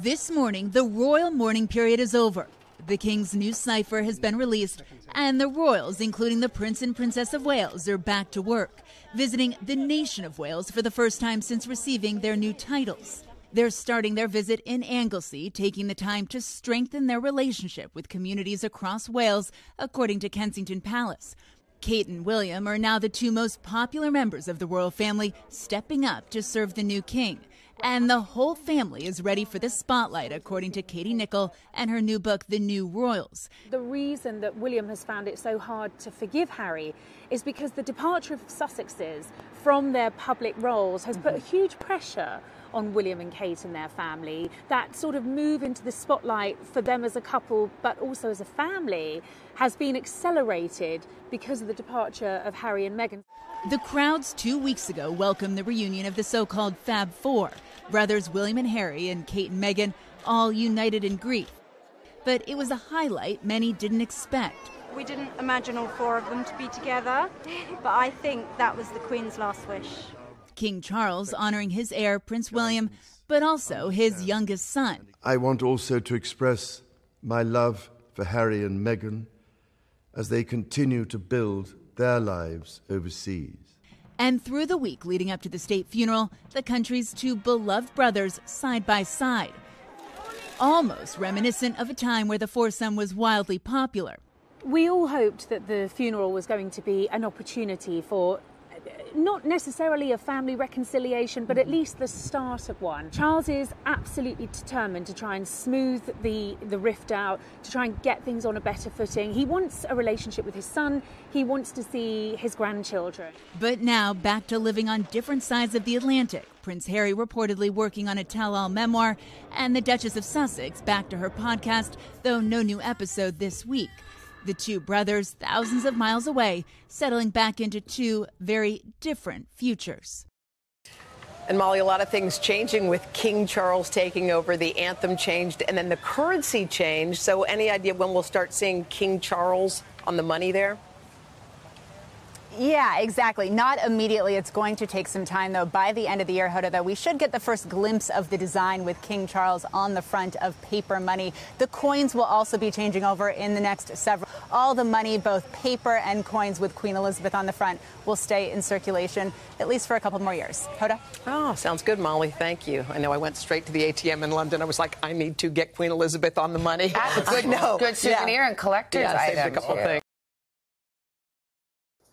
This morning, the royal mourning period is over. The King's new cipher has been released, and the royals, including the Prince and Princess of Wales, are back to work, visiting the nation of Wales for the first time since receiving their new titles. They're starting their visit in Anglesey, taking the time to strengthen their relationship with communities across Wales, according to Kensington Palace. Kate and William are now the two most popular members of the royal family, stepping up to serve the new king. And the whole family is ready for the spotlight, according to Katie Nicholl and her new book, The New Royals. The reason that William has found it so hard to forgive Harry is because the departure of Sussexes from their public roles has put a mm-hmm. huge pressure on William and Kate and their family. That sort of move into the spotlight for them as a couple, but also as a family, has been accelerated because of the departure of Harry and Meghan. The crowds two weeks ago welcomed the reunion of the so called Fab Four brothers William and Harry and Kate and Meghan, all united in grief. But it was a highlight many didn't expect. We didn't imagine all four of them to be together, but I think that was the Queen's last wish. King Charles honoring his heir, Prince William, but also his youngest son. I want also to express my love for Harry and Meghan as they continue to build their lives overseas. And through the week leading up to the state funeral, the country's two beloved brothers side by side. Almost reminiscent of a time where the foursome was wildly popular. We all hoped that the funeral was going to be an opportunity for not necessarily a family reconciliation, but at mm-hmm. least the start of one. Charles is absolutely determined to try and smooth the, the rift out, to try and get things on a better footing. He wants a relationship with his son, he wants to see his grandchildren. But now, back to living on different sides of the Atlantic. Prince Harry reportedly working on a tell all memoir, and the Duchess of Sussex back to her podcast, though no new episode this week. The two brothers, thousands of miles away, settling back into two very different futures. And Molly, a lot of things changing with King Charles taking over. The anthem changed and then the currency changed. So, any idea when we'll start seeing King Charles on the money there? Yeah, exactly. Not immediately. It's going to take some time, though. By the end of the year, Hoda, though, we should get the first glimpse of the design with King Charles on the front of paper money. The coins will also be changing over in the next several. All the money, both paper and coins with Queen Elizabeth on the front, will stay in circulation at least for a couple more years. Hoda? Oh, sounds good, Molly. Thank you. I know I went straight to the ATM in London. I was like, I need to get Queen Elizabeth on the money. That's a good, good souvenir yeah. and collector's yeah, item.